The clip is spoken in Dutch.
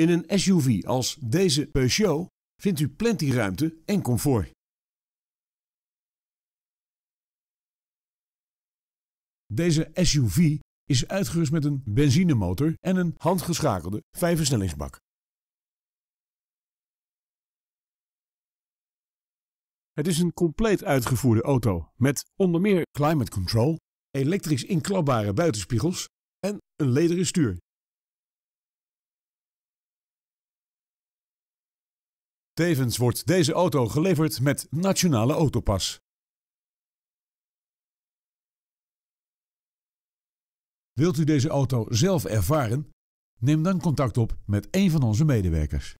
In een SUV als deze Peugeot vindt u plenty ruimte en comfort. Deze SUV is uitgerust met een benzinemotor en een handgeschakelde vijfversnellingsbak. Het is een compleet uitgevoerde auto met onder meer climate control, elektrisch inklapbare buitenspiegels en een lederen stuur. Tevens wordt deze auto geleverd met Nationale Autopas. Wilt u deze auto zelf ervaren? Neem dan contact op met een van onze medewerkers.